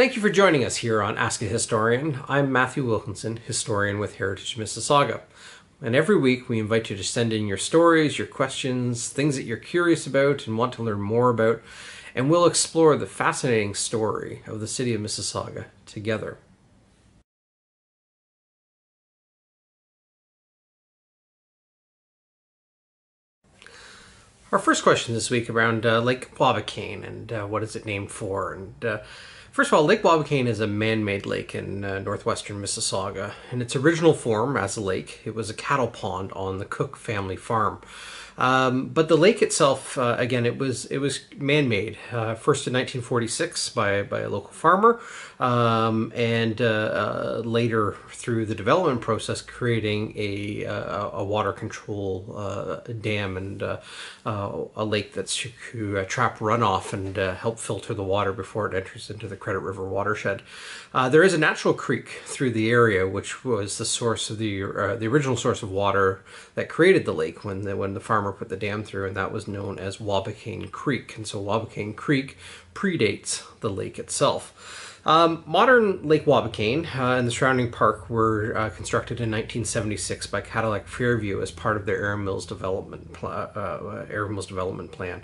Thank you for joining us here on Ask a Historian. I'm Matthew Wilkinson, historian with Heritage Mississauga. And every week we invite you to send in your stories, your questions, things that you're curious about and want to learn more about, and we'll explore the fascinating story of the city of Mississauga together. Our first question this week around uh, Lake Wabukayne and uh, what is it named for? And uh, first of all, Lake Wabukayne is a man-made lake in uh, northwestern Mississauga. In its original form as a lake, it was a cattle pond on the Cook family farm. Um, but the lake itself, uh, again, it was it was man-made. Uh, first in 1946 by by a local farmer, um, and uh, uh later through the development process, creating a uh, a water control uh, dam and a lake that's to trap runoff and help filter the water before it enters into the Credit River watershed. there is a natural creek through the area, which was the source of the the original source of water that created the lake when the when the farmer put the dam through, and that was known as Wabukayne Creek. And so Wabukayne Creek predates the lake itself. Um, modern Lake Wabukayne uh, and the surrounding park were uh, constructed in 1976 by Cadillac Fairview as part of their Erin Mills development pl- uh, Erin Mills development plan.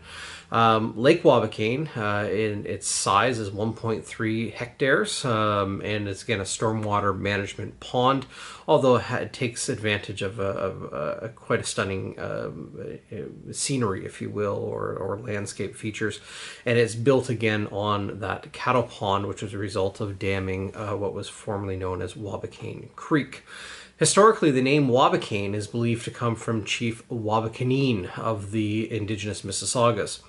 Um, Lake Wabukayne, uh, in its size, is 1.3 hectares, um, and it's again a stormwater management pond. Although it takes advantage of, a, of a, quite a stunning um, uh, scenery, if you will, or, or landscape features, and it's built again on that cattle pond, which was result of damming uh, what was formerly known as Wabukayne Creek. Historically, the name Wabukayne is believed to come from Chief Wabaucaneen of the indigenous Mississaugas.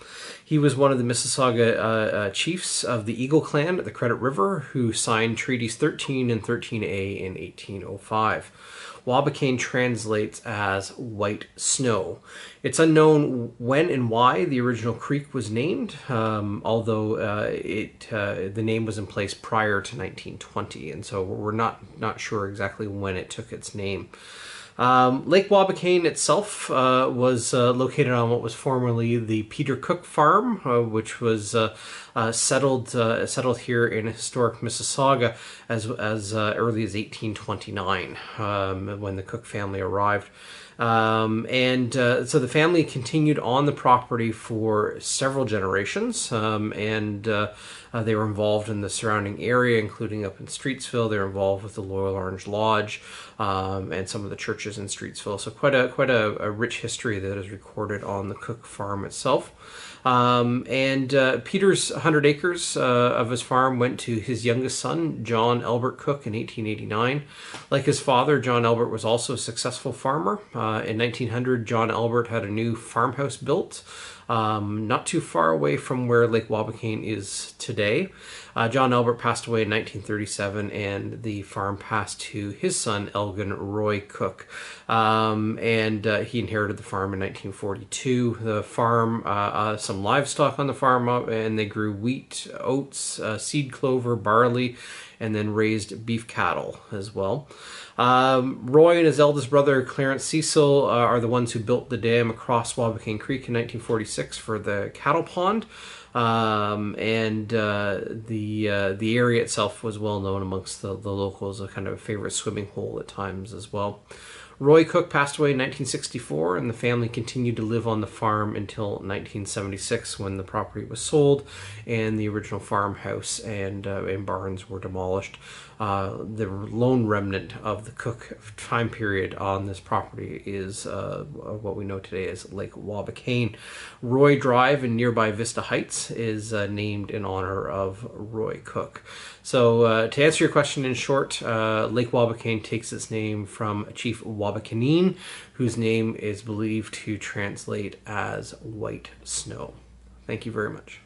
He was one of the Mississauga uh, uh, chiefs of the Eagle Clan at the Credit River who signed Treaties 13 and 13A in 1805. Wabukayne translates as white snow. It's unknown when and why the original creek was named, um, although uh, it uh, the name was in place prior to 1920, and so we're not not sure exactly when it took its name. Um, Lake Wabukayne itself uh, was uh, located on what was formerly the Peter Cook Farm, uh, which was uh, uh, settled uh, settled here in historic Mississauga as as early as 1829, um, when the Cook family arrived. Um, and uh, so the family continued on the property for several generations, um, and uh, uh, they were involved in the surrounding area, including up in Streetsville. They were involved with the Loyal Orange Lodge um, and some of the churches in Streetsville. So quite a quite a, a rich history that is recorded on the Cook farm itself. Um, and uh, Peter's 100 acres uh, of his farm went to his youngest son, John Albert Cook, in 1889. Like his father, John Albert was also a successful farmer. Uh, in 1900, John Albert had a new farmhouse built um, not too far away from where Lake Wabukayne is today. Uh, John Albert passed away in 1937, and the farm passed to his son, Elgin Roy Cook. Um, and uh, he inherited the farm in 1942. The farm, uh, uh, some livestock on the farm, and they grew wheat, oats, uh, seed clover, barley, and then raised beef cattle as well. Um, Roy and his eldest brother Clarence Cecil uh, are the ones who built the dam across Wabukayne Creek in 1946 for the cattle pond. Um, and uh, the uh, the area itself was well known amongst the, the locals, a kind of a favorite swimming hole at times as well. Roy Cook passed away in 1964, and the family continued to live on the farm until 1976 when the property was sold and the original farmhouse and, uh, and barns were demolished. Uh, the lone remnant of the Cook time period on this property is uh, what we know today as Lake Wabukayne. Roy Drive in nearby Vista Heights is uh, named in honor of Roy Cook. So, uh, to answer your question in short, uh, Lake Wabukayne takes its name from Chief Wabaucaneen, whose name is believed to translate as white snow. Thank you very much.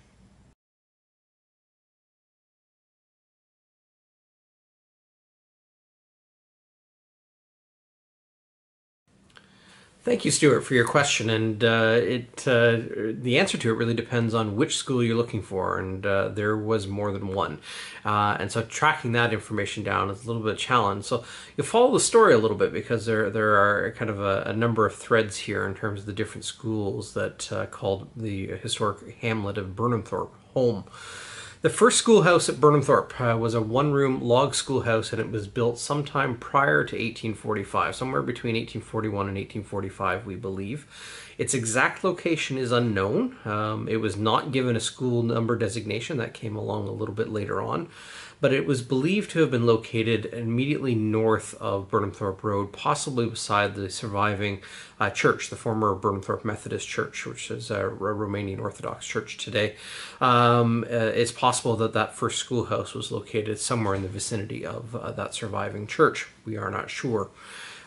Thank you, Stuart, for your question. And uh, it uh, the answer to it really depends on which school you're looking for, and uh, there was more than one. Uh, and so tracking that information down is a little bit of a challenge. So you follow the story a little bit because there there are kind of a, a number of threads here in terms of the different schools that uh, called the historic hamlet of Burnhamthorpe home. The first schoolhouse at Burnhamthorpe uh, was a one room log schoolhouse and it was built sometime prior to 1845, somewhere between 1841 and 1845, we believe. Its exact location is unknown. Um, it was not given a school number designation, that came along a little bit later on but it was believed to have been located immediately north of Burnhamthorpe Road, possibly beside the surviving uh, church, the former Burnhamthorpe Methodist Church, which is a, Romanian Orthodox church today. Um, uh, it's possible that that first schoolhouse was located somewhere in the vicinity of uh, that surviving church. We are not sure.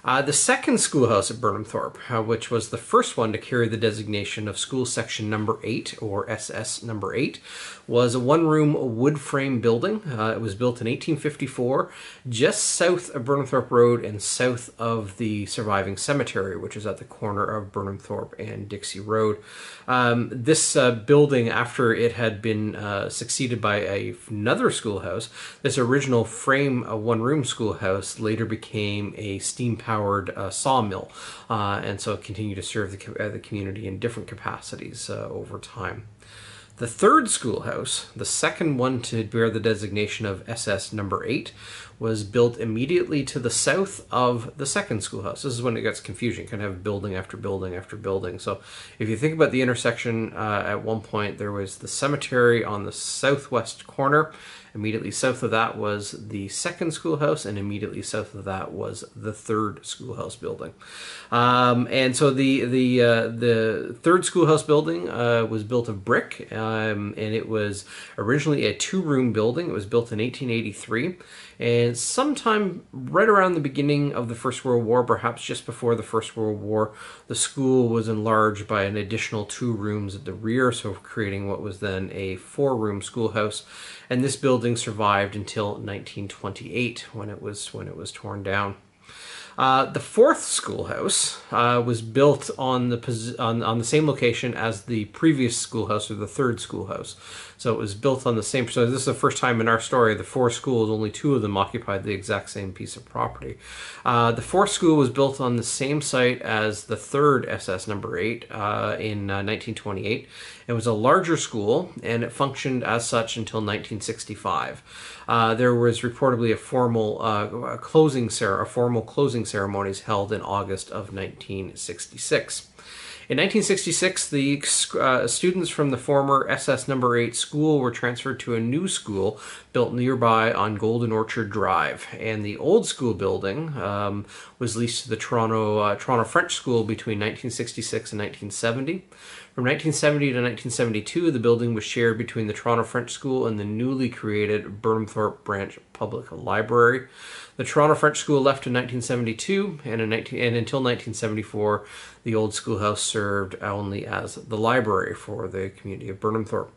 Uh, the second schoolhouse at Burnhamthorpe, uh, which was the first one to carry the designation of school section number 8 or SS number 8, was a one room wood frame building. Uh, it was built in 1854 just south of Burnhamthorpe Road and south of the surviving cemetery, which is at the corner of Burnhamthorpe and Dixie Road. Um, this uh, building, after it had been uh, succeeded by a, another schoolhouse, this original frame one room schoolhouse later became a steam powered uh, sawmill, uh, and so it continued to serve the, the community in different capacities over time. The third schoolhouse, the second one to bear the designation of SS number 8, was built immediately to the south of the second schoolhouse. This is when it gets confusing. Can have building after building after building. So if you think about the intersection, uh, at one point there was the cemetery on the southwest corner, Immediately south of that was the second schoolhouse, and immediately south of that was the third schoolhouse building. Um, and so the the uh, the third schoolhouse building uh, was built of brick, um, and it was originally a two room building. It was built in 1883. And sometime right around the beginning of the First World War, perhaps just before the First World War, the school was enlarged by an additional two rooms at the rear, so creating what was then a four room schoolhouse. And this building survived until 1928 when it was when it was torn down. Uh, the fourth schoolhouse uh, was built on the on, on the same location as the previous schoolhouse or the third schoolhouse. So it was built on the same. So this is the first time in our story the four schools, only two of them occupied the exact same piece of property. Uh, the fourth school was built on the same site as the third SS number eight uh, in 1928. Uh, it was a larger school and it functioned as such until 1965. Uh, there was reportedly a formal uh, closing cer- a formal closing ceremonies held in August of 1966. In 1966, the uh, students from the former SS Number 8 school were transferred to a new school built nearby on Golden Orchard Drive. And the old school building um, was leased to the Toronto, uh, Toronto French School between 1966 and 1970. From 1970 to 1972, the building was shared between the Toronto French School and the newly created Burnhamthorpe Branch Public Library. The Toronto French School left in 1972, and, in 19, and until 1974, the old schoolhouse served only as the library for the community of Burnhamthorpe.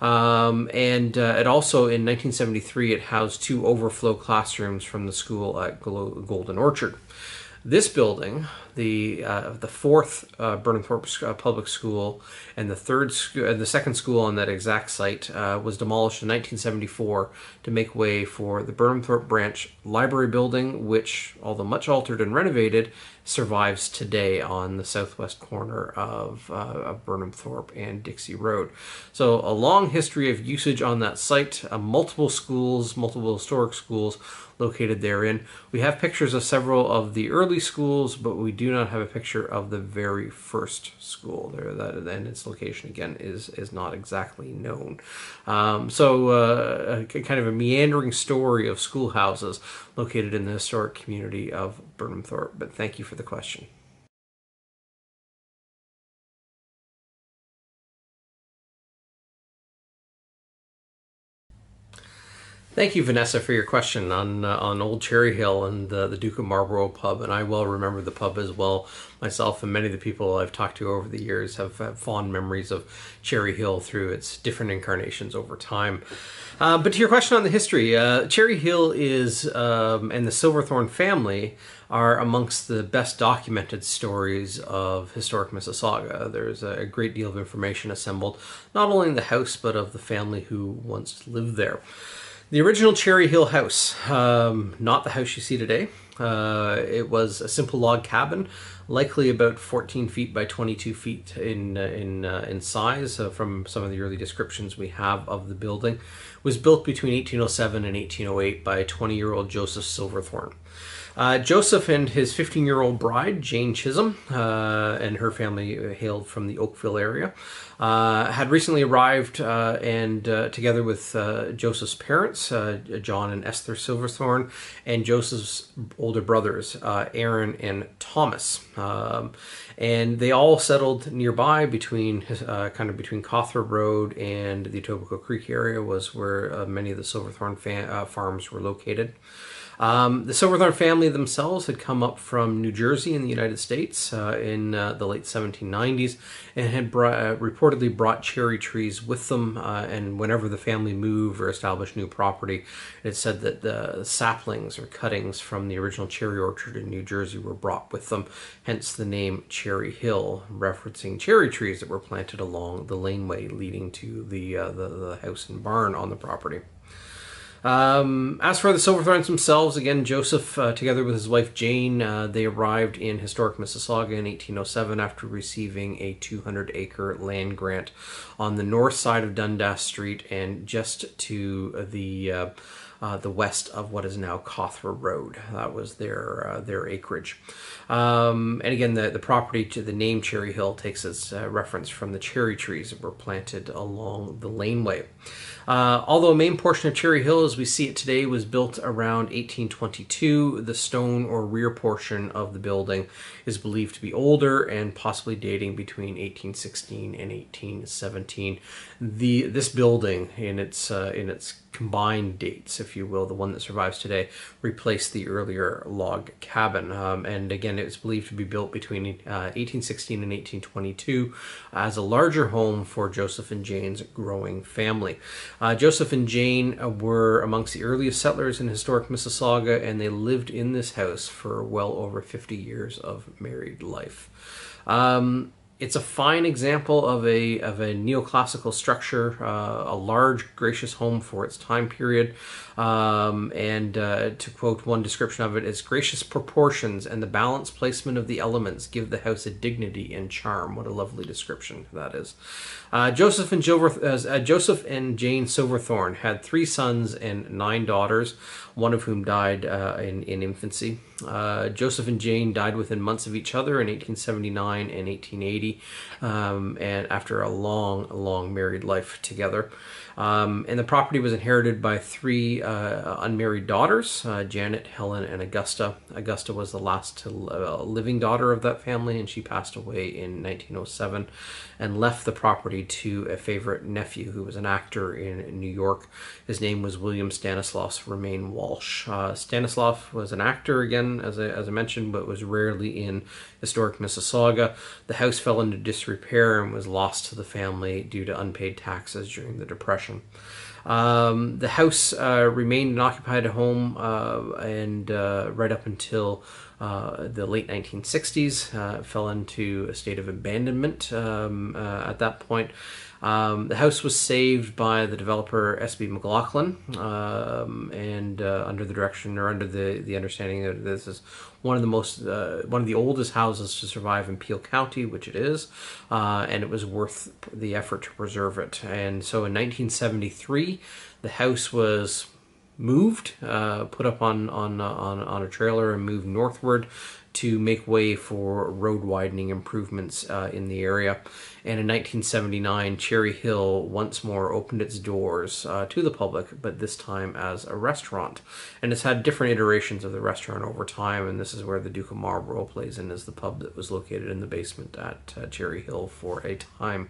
Um, and uh, it also, in 1973, it housed two overflow classrooms from the school at Golden Orchard. This building, the uh, the fourth uh, Burnhamthorpe uh, Public School and the third uh, the second school on that exact site uh, was demolished in 1974 to make way for the Burnhamthorpe Branch Library Building, which, although much altered and renovated, survives today on the southwest corner of, uh, of Burnhamthorpe and Dixie Road. So, a long history of usage on that site, uh, multiple schools, multiple historic schools located therein. We have pictures of several of the early schools, but we do not have a picture of the very first school there. That and its location again is is not exactly known. Um, so, uh, a, kind of a meandering story of schoolhouses located in the historic community of Burnhamthorpe. But thank you for the question. Thank you, Vanessa, for your question on uh, on Old Cherry Hill and uh, the Duke of Marlborough pub. And I well remember the pub as well. Myself and many of the people I've talked to over the years have, have fond memories of Cherry Hill through its different incarnations over time. Uh, but to your question on the history, uh, Cherry Hill is um, and the Silverthorne family are amongst the best documented stories of historic Mississauga. There's a great deal of information assembled, not only in the house but of the family who once lived there. The original Cherry Hill house, um, not the house you see today. Uh, it was a simple log cabin, likely about 14 feet by 22 feet in uh, in uh, in size uh, from some of the early descriptions we have of the building. was built between 1807 and 1808 by 20 year old Joseph Silverthorne. Uh, Joseph and his 15 year old bride, Jane Chisholm, uh, and her family hailed from the Oakville area, uh, had recently arrived uh, and uh, together with Joseph's parents, John and Esther Silverthorne, and Joseph's older brothers, Aaron and Thomas. Um, and they all settled nearby between kind of between Cawthra Road and the Etobicoke Creek area was where many of the Silverthorne fa- farms were located. Um, the Silverthorne family themselves had come up from New Jersey in the United States uh, in uh, the late 1790s and had brought, uh, reportedly brought cherry trees with them. Uh, and whenever the family moved or established new property, it said that the saplings or cuttings from the original cherry orchard in New Jersey were brought with them, hence the name Cherry Hill, referencing cherry trees that were planted along the laneway leading to the, uh, the, the house and barn on the property. Um, as for the Silverthorns themselves, again, Joseph, uh, together with his wife Jane, uh, they arrived in historic Mississauga in 1807 after receiving a 200 acre land grant on the north side of Dundas Street and just to the uh, the west of what is now Cawthra Road. That was their uh, their acreage. Um, and again, the, the property to the name Cherry Hill takes its uh, reference from the cherry trees that were planted along the laneway. Uh, although a main portion of Cherry Hill, as we see it today, was built around 1822, the stone or rear portion of the building is believed to be older and possibly dating between 1816 and 1817. The this building in its uh, in its combined dates, if you will, the one that survives today, replaced the earlier log cabin. Um, and again, it was believed to be built between uh, 1816 and 1822 as a larger home for Joseph and Jane's growing family. Uh, Joseph and Jane uh, were amongst the earliest settlers in historic Mississauga, and they lived in this house for well over 50 years of married life. Um, it's a fine example of a of a neoclassical structure, uh, a large, gracious home for its time period. Um, and uh, to quote one description of it, its gracious proportions and the balanced placement of the elements give the house a dignity and charm. What a lovely description that is. Uh, Joseph and uh, Joseph and Jane Silverthorne had three sons and nine daughters, one of whom died uh, in in infancy. Uh, Joseph and Jane died within months of each other in 1879 and 1880, um, and after a long, long married life together. Um, and the property was inherited by three uh, unmarried daughters uh, Janet, Helen, and Augusta. Augusta was the last uh, living daughter of that family, and she passed away in 1907 and left the property to a favorite nephew who was an actor in New York. His name was William Stanislaus Romaine Walsh. Uh, Stanislaus was an actor, again, as I, as I mentioned, but was rarely in historic Mississauga. The house fell into disrepair and was lost to the family due to unpaid taxes during the Depression. Um, the house uh, remained an occupied home uh, and uh, right up until uh, the late 1960s. Uh, fell into a state of abandonment um, at that point. Um, the house was saved by the developer SB McLaughlin, um, and uh, under the direction or under the, the understanding that this is one of the most uh, one of the oldest houses to survive in Peel County, which it is, uh, and it was worth the effort to preserve it. And so, in 1973, the house was moved, uh, put up on on uh, on on a trailer, and moved northward to make way for road widening improvements uh, in the area. And in 1979, Cherry Hill once more opened its doors uh, to the public, but this time as a restaurant. And it's had different iterations of the restaurant over time, and this is where the Duke of Marlborough plays in as the pub that was located in the basement at uh, Cherry Hill for a time.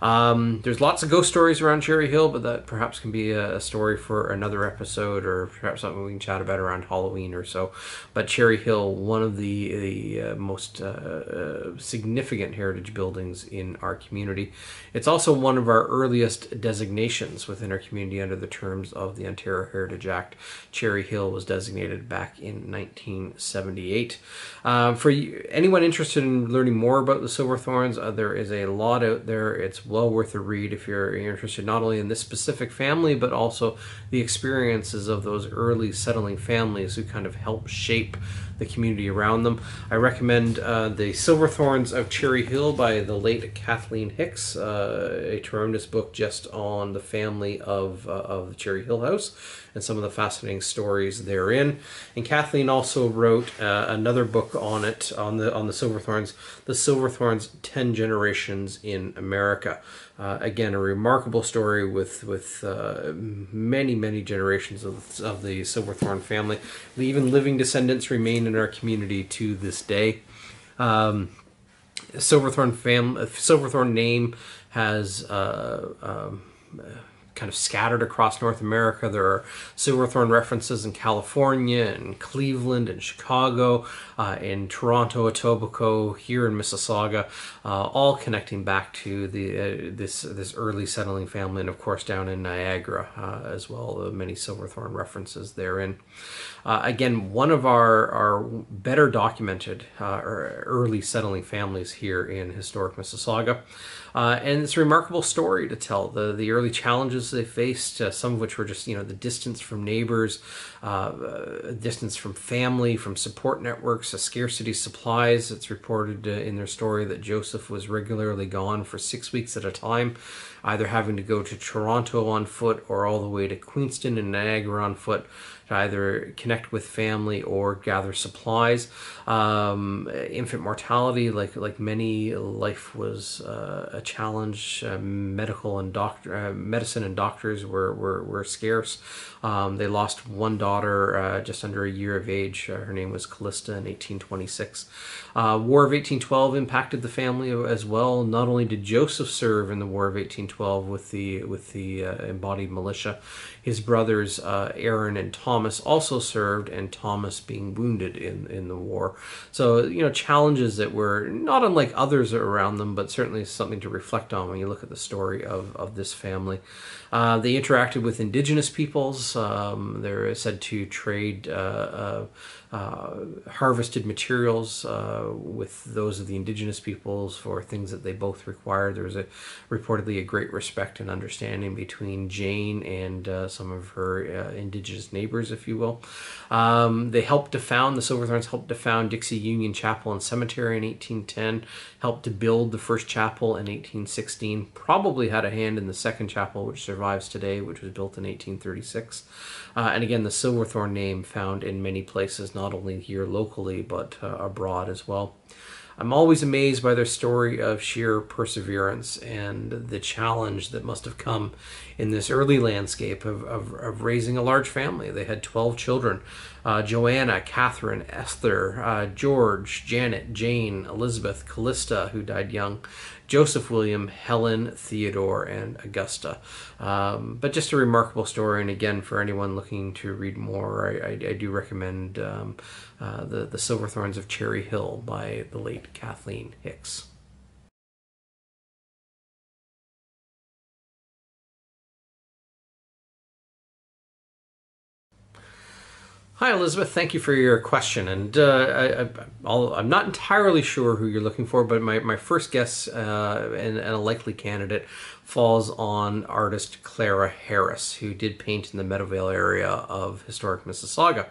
Um, there's lots of ghost stories around Cherry Hill, but that perhaps can be a, a story for another episode or perhaps something we can chat about around Halloween or so. But Cherry Hill, one of the, the uh, most uh, uh, significant heritage buildings in our community. It's also one of our earliest designations within our community under the terms of the Ontario Heritage Act. Cherry Hill was designated back in 1978. Um, for anyone interested in learning more about the Silverthorns, uh, there is a lot out there. It's well worth a read if you're interested not only in this specific family, but also the experiences of those early settling families who kind of helped shape the community around them. I recommend uh, The Silverthorns of Cherry Hill by the late Kathleen Hicks, uh, a tremendous book just on the family of, uh, of the Cherry Hill House and some of the fascinating stories therein. And Kathleen also wrote uh, another book on it, on the, on the Silverthorns, The Silverthorns 10 Generations in America. Uh, again, a remarkable story with with uh, many many generations of, of the Silverthorn family. Even living descendants remain in our community to this day. Um, Silverthorn fam Silverthorn name has uh, um, kind of scattered across North America. There are Silverthorn references in California and Cleveland and Chicago, uh, in Toronto, Etobicoke, here in Mississauga, uh, all connecting back to the uh, this this early settling family, and of course down in Niagara uh, as well. Many Silverthorn references therein. Uh, again, one of our our better documented uh, early settling families here in historic Mississauga. Uh, and it's a remarkable story to tell the the early challenges they faced, uh, some of which were just you know the distance from neighbors, uh, distance from family, from support networks, a scarcity supplies. It's reported uh, in their story that Joseph was regularly gone for six weeks at a time, either having to go to Toronto on foot or all the way to Queenston and Niagara on foot to either connect with family or gather supplies. Um, infant mortality, like like many, life was uh, a challenge. Uh, medical and doctor, uh, medicine and doctors were were, were scarce. Um, they lost one daughter uh, just under a year of age. Uh, her name was Callista in 1826. Uh, War of 1812 impacted the family as well. Not only did Joseph serve in the War of 1812 with the with the embodied militia, his brothers uh, Aaron and Thomas also served, and Thomas being wounded in, in the war. So, you know, challenges that were not unlike others around them, but certainly something to reflect on when you look at the story of, of this family. Uh, they interacted with indigenous peoples. Um, they're said to trade uh, uh, uh, harvested materials uh, with those of the indigenous peoples for things that they both required. There was a reportedly a great respect and understanding between Jane and some of her indigenous neighbors, if you will. Um, they helped to found the Silverthorns helped to found Dixie Union Chapel and Cemetery in 1810. Helped to build the first chapel in 1816. Probably had a hand in the second chapel, which survives today, which was built in 1836. Uh, and again, the Silverthorn name found in many places, not only here locally, but uh, abroad as well. I'm always amazed by their story of sheer perseverance and the challenge that must have come in this early landscape of, of, of raising a large family. They had 12 children uh, Joanna, Catherine, Esther, uh, George, Janet, Jane, Elizabeth, Callista, who died young, Joseph William, Helen, Theodore, and Augusta. Um, but just a remarkable story, and again, for anyone looking to read more, I, I, I do recommend um, uh, the, the Silverthorns of Cherry Hill by the late Kathleen Hicks. Hi, Elizabeth. Thank you for your question. And uh, I, am not entirely sure who you're looking for, but my, my first guess uh, and, and, a likely candidate falls on artist Clara Harris, who did paint in the Meadowvale area of historic Mississauga.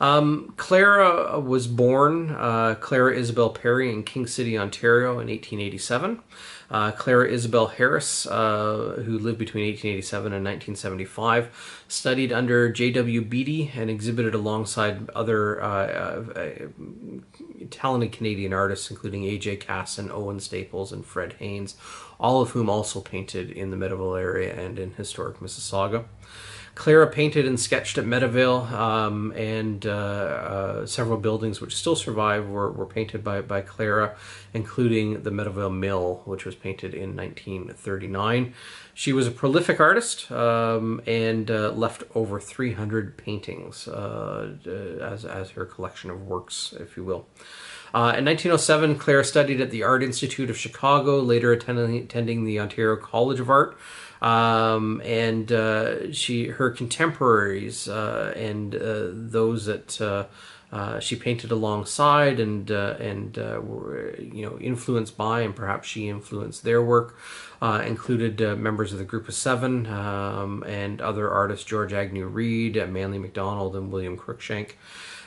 Um, Clara was born uh, Clara Isabel Perry in King City, Ontario in 1887. Uh, Clara Isabel Harris, uh, who lived between 1887 and 1975, studied under J.W. Beatty and exhibited alongside other uh, uh, talented Canadian artists, including A.J. Casson, Owen Staples, and Fred Haines, all of whom also painted in the Meadowvale area and in historic Mississauga. Clara painted and sketched at Meadowvale, um, and uh, uh, several buildings which still survive were, were painted by, by Clara, including the Meadowvale Mill, which was painted in 1939. She was a prolific artist um, and uh, left over 300 paintings uh, as, as her collection of works, if you will. Uh, in 1907, Claire studied at the Art Institute of Chicago, later attending, attending the Ontario College of Art um, and uh, she her contemporaries uh, and uh, those that uh, uh, she painted alongside and uh, and were you know influenced by and perhaps she influenced their work included members of the Group of Seven um, and other artists George Agnew Reid, Manly MacDonald, and William Cruikshank.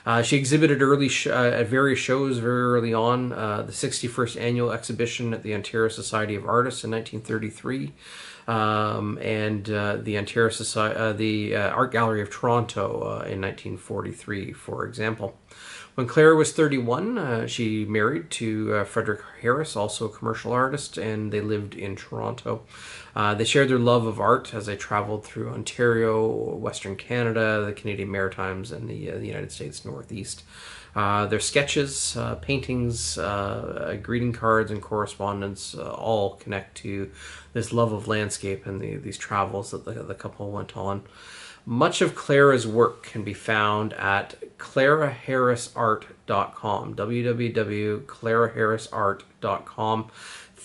Uh, she exhibited early sh- uh, at various shows very early on. Uh, the 61st annual exhibition at the Ontario Society of Artists in 1933, um, and uh, the Ontario Society, uh, the uh, Art Gallery of Toronto in 1943, for example. When Clara was 31, uh, she married to uh, Frederick Harris, also a commercial artist, and they lived in Toronto. Uh, they shared their love of art as they traveled through Ontario, Western Canada, the Canadian Maritimes, and the, uh, the United States Northeast. Uh, their sketches, uh, paintings, greeting cards, and correspondence all connect to this love of landscape and the, these travels that the, the couple went on. Much of Clara's work can be found at claraharrisart.com, www.claraharrisart.com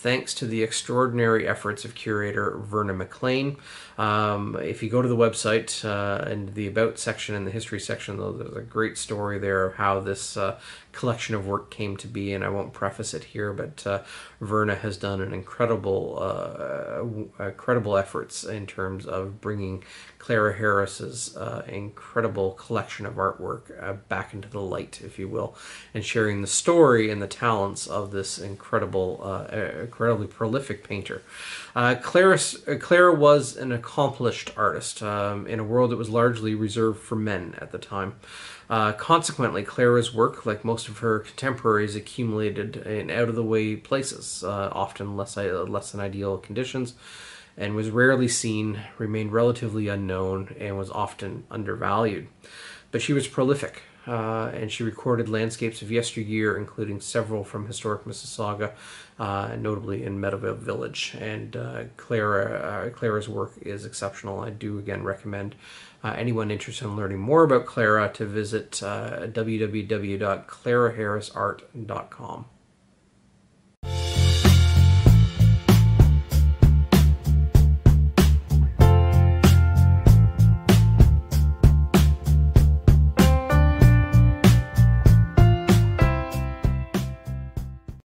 thanks to the extraordinary efforts of curator Verna McLean. Um, if you go to the website uh, and the About section and the History section, there's a great story there of how this uh, collection of work came to be, and I won't preface it here, but uh, Verna has done an incredible, uh, incredible efforts in terms of bringing Clara Harris's uh, incredible collection of artwork uh, back into the light, if you will, and sharing the story and the talents of this incredible, uh, incredibly prolific painter. Uh, Clara, uh, Clara was an accomplished artist um, in a world that was largely reserved for men at the time. Uh, consequently, Clara's work, like most of her contemporaries, accumulated in out of the way places, uh, often less, less than ideal conditions and was rarely seen, remained relatively unknown, and was often undervalued. But she was prolific, uh, and she recorded landscapes of yesteryear, including several from historic Mississauga, uh, notably in Meadowvale Village. And uh, Clara, uh, Clara's work is exceptional. I do again recommend uh, anyone interested in learning more about Clara to visit uh, www.claraharrisart.com.